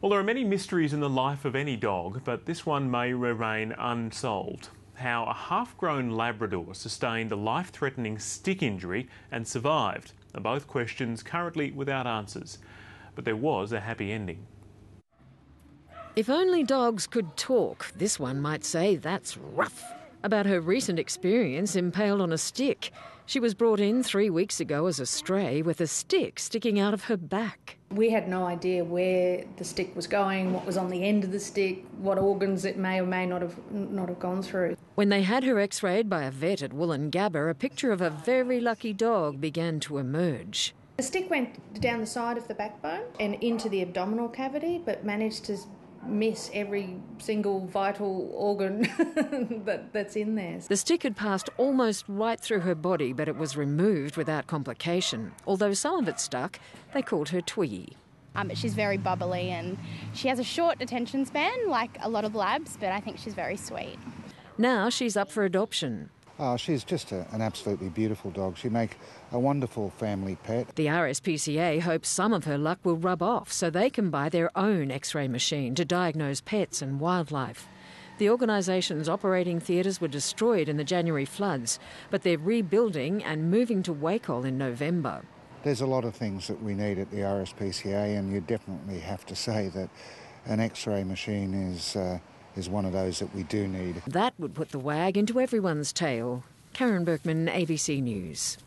Well, there are many mysteries in the life of any dog, but this one may remain unsolved. How a half grown Labrador sustained a life threatening stick injury and survived are both questions currently without answers. But there was a happy ending. If only dogs could talk, this one might say that's rough. About her recent experience impaled on a stick. She was brought in three weeks ago as a stray with a stick sticking out of her back. We had no idea where the stick was going, what was on the end of the stick, what organs it may or may not have not have gone through. When they had her x-rayed by a vet at Woolloongabba, a picture of a very lucky dog began to emerge. The stick went down the side of the backbone and into the abdominal cavity, but managed to miss every single vital organ that, that's in there. The stick had passed almost right through her body, but it was removed without complication. Although some of it stuck, they called her Twiggy. Um, she's very bubbly and she has a short attention span, like a lot of labs, but I think she's very sweet. Now she's up for adoption. Oh, she's just a, an absolutely beautiful dog. She make a wonderful family pet. The RSPCA hopes some of her luck will rub off so they can buy their own X-ray machine to diagnose pets and wildlife. The organisation's operating theatres were destroyed in the January floods, but they're rebuilding and moving to Wacol in November. There's a lot of things that we need at the RSPCA, and you definitely have to say that an X-ray machine is. Uh, is one of those that we do need. That would put the wag into everyone's tail. Karen Berkman, ABC News.